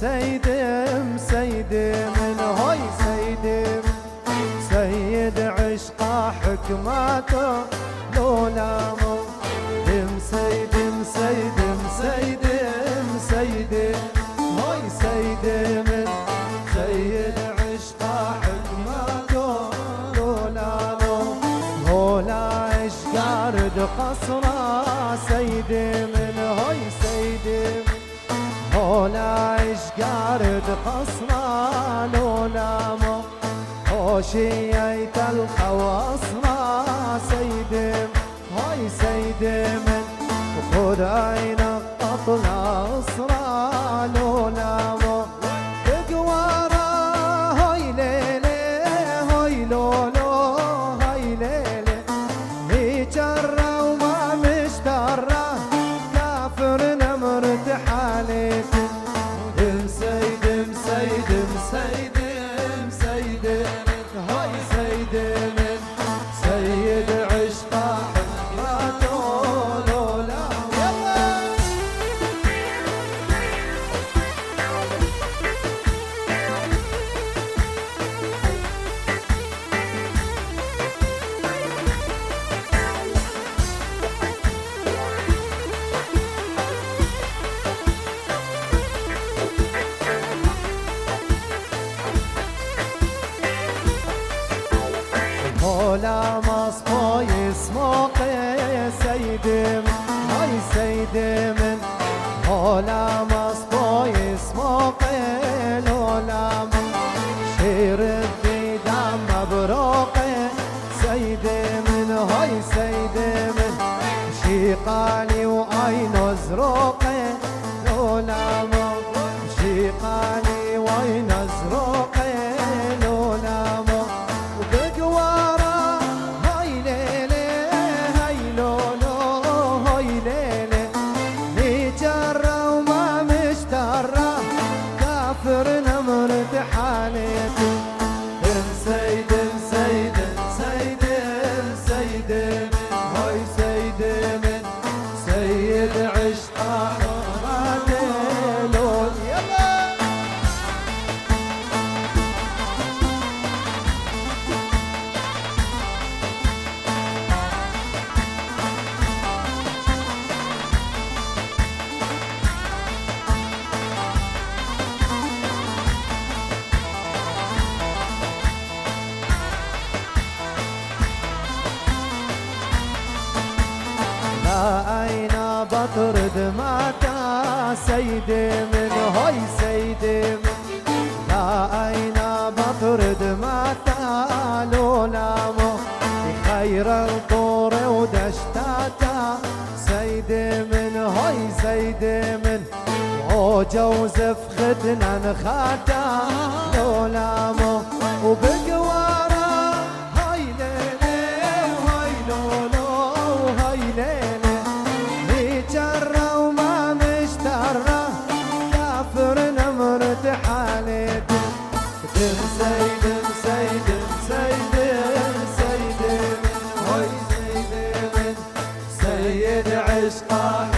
سيدم سيدم سيدم من هوي سيدم. سيد عشقا حكماته لولا دم سيدم سيدم سيدم سيدم. هوي سيدم سيد عشقا حكماته لولا قصرا سيدم هوي هولا عشقا رد قصرا لولا مو خوشيت الخواصرا سيدم هاي سيدم وخذ عينك اطلع اصرا لولا سيدم هاي سيدم هولا ماتا سيدي من هاي سيدي من لا أين بطرد ماتا لولا خير الطور ودشتاتا سيدي من هاي سيدي من وجوزف خدنا نخاتا لولا مو سيد عشقا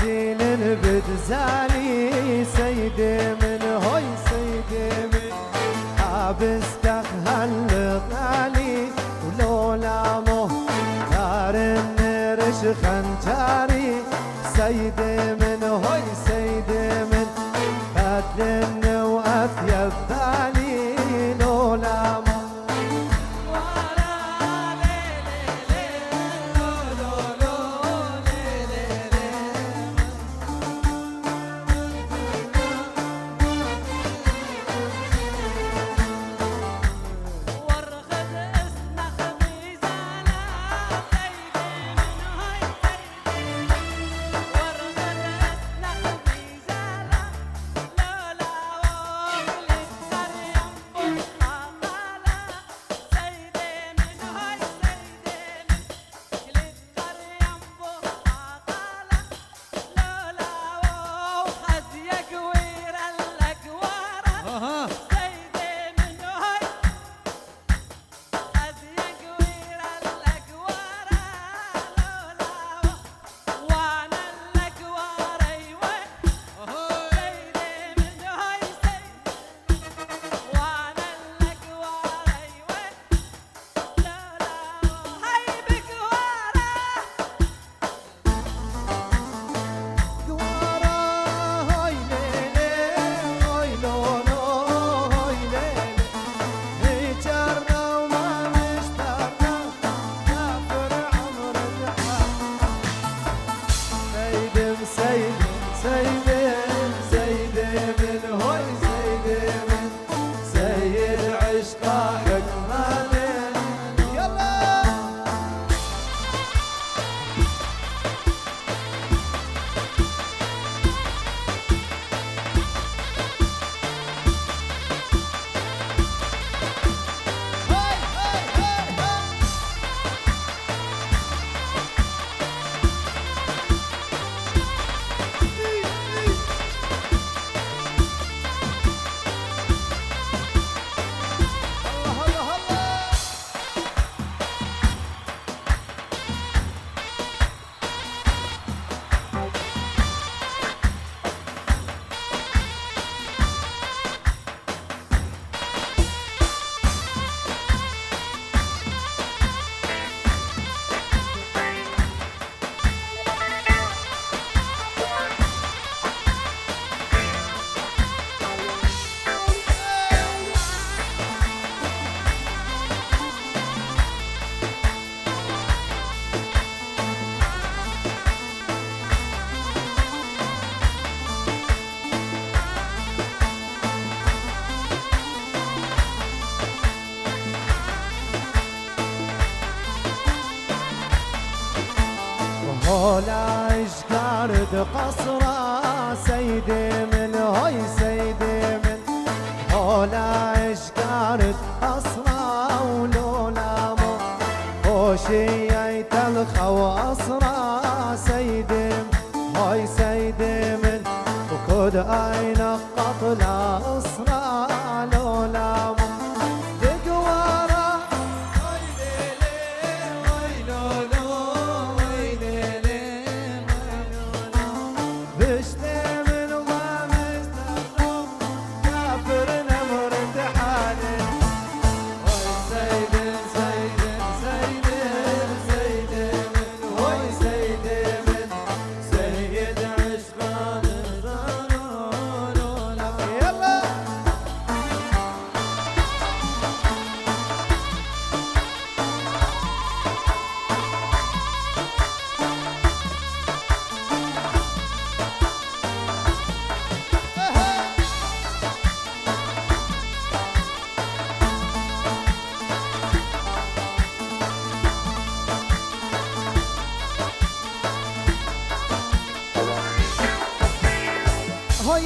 حسين بدزاني سيدي من هوي سيدي من حابس تخهل طالي ولولا مهتار النرش خنجاري. سيدي من هوي سيدي من قتل ولا اشقارد قصرة سيدي من هاي سيدي من ولا اشقارد قصرة ولولا مو وشي ايت الخوار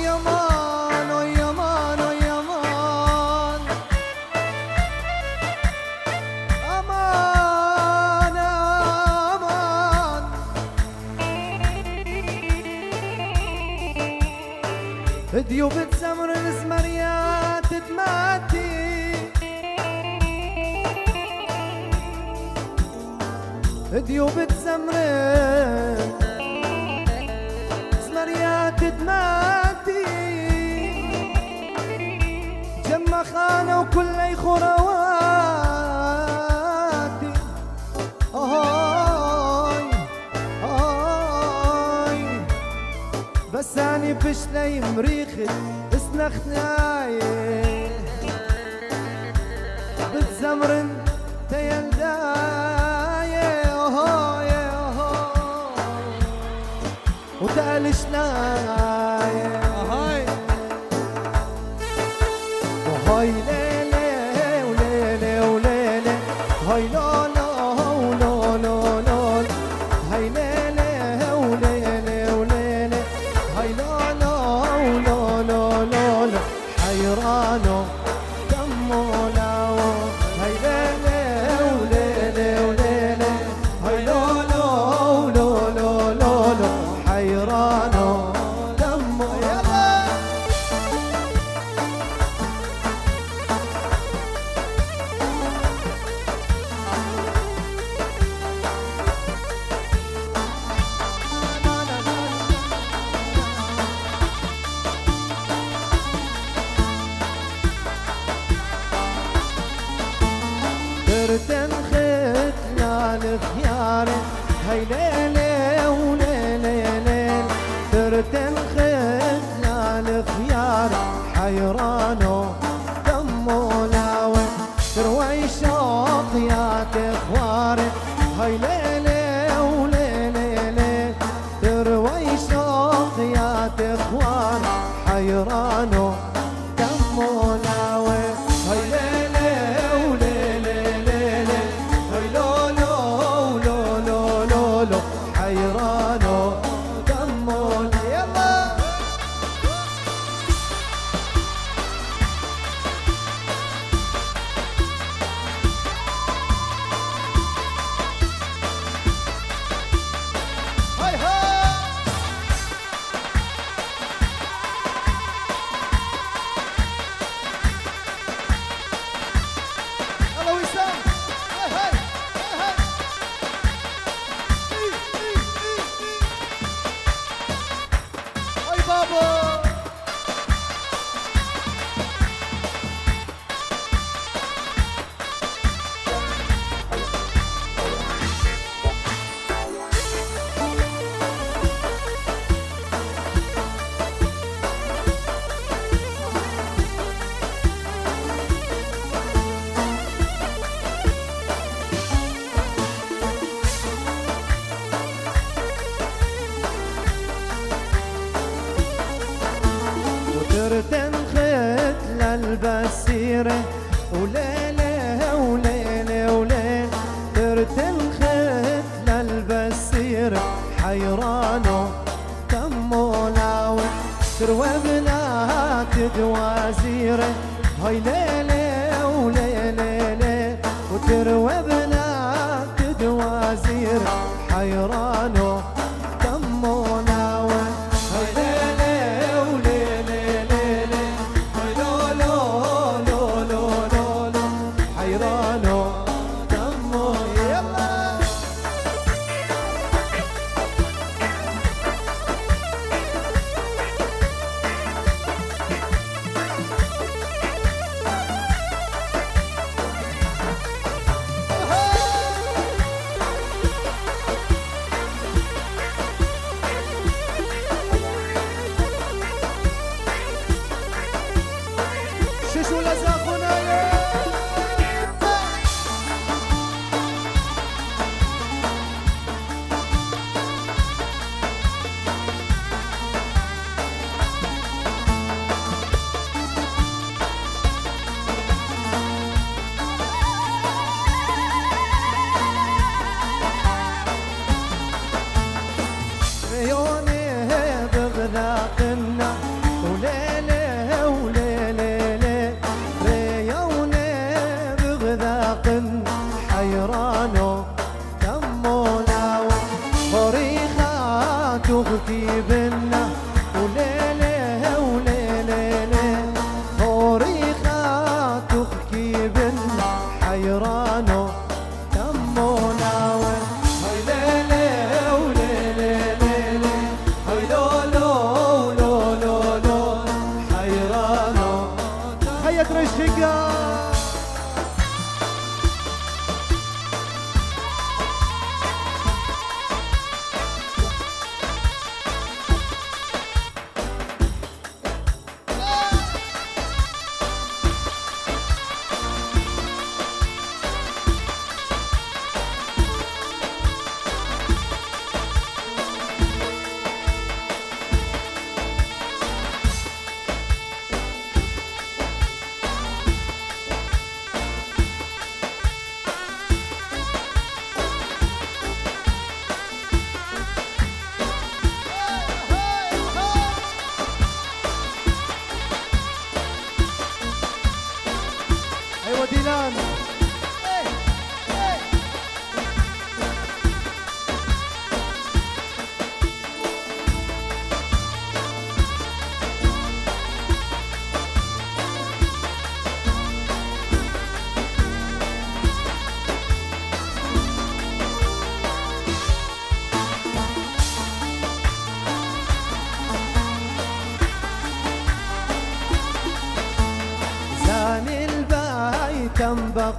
يمان يا يمان أمان أمان تماتي ديوب تسمر زمريات تماتي خانة وكل خرواتي هاي هاي بس أنا بشلي مريخت اسنختناي بتزمرن تيلداي. هاي هاي وتقلشناي. خير تنخت لال خياري هيلي وبنات دوازير حيران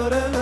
da da da.